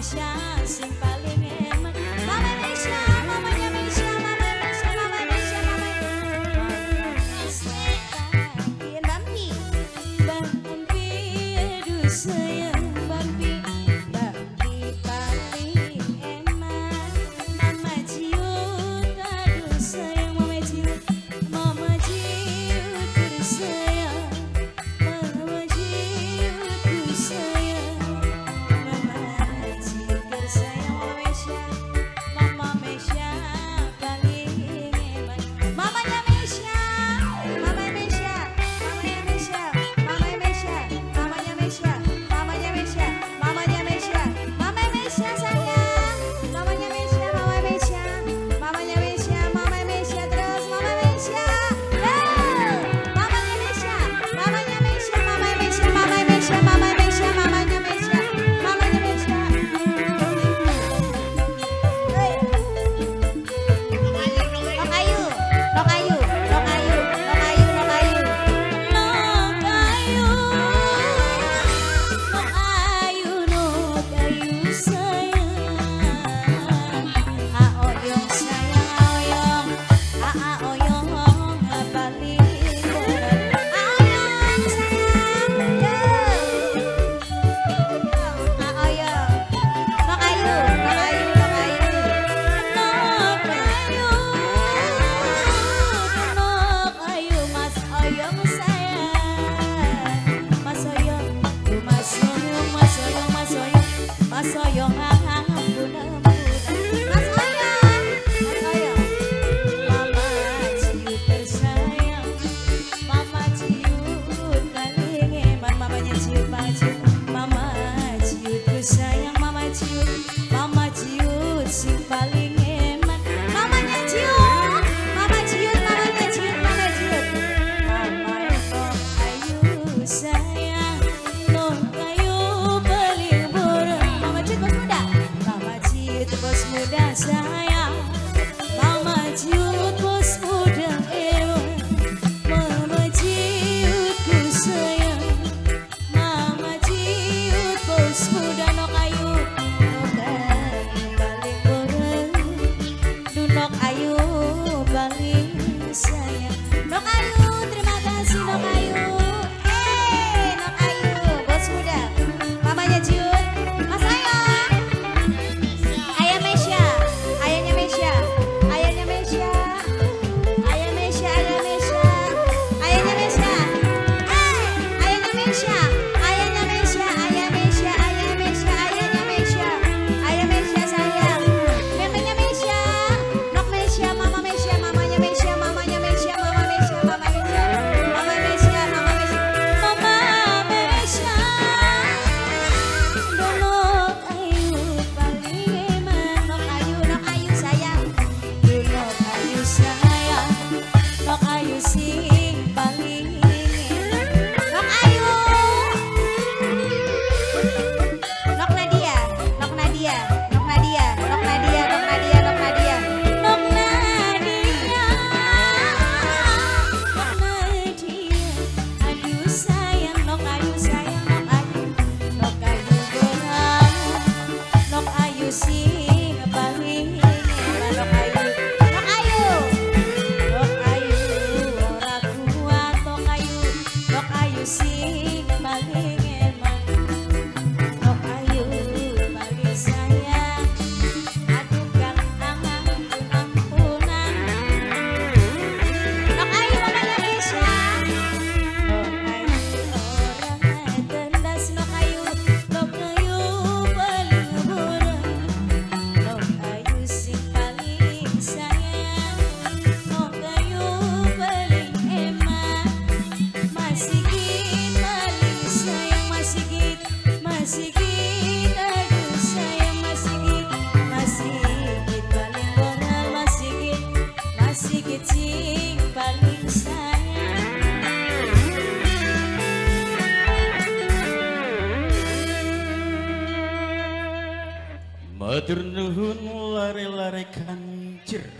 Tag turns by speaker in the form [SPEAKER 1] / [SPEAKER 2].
[SPEAKER 1] 相信吧。Matur nuhun lare-lare kancir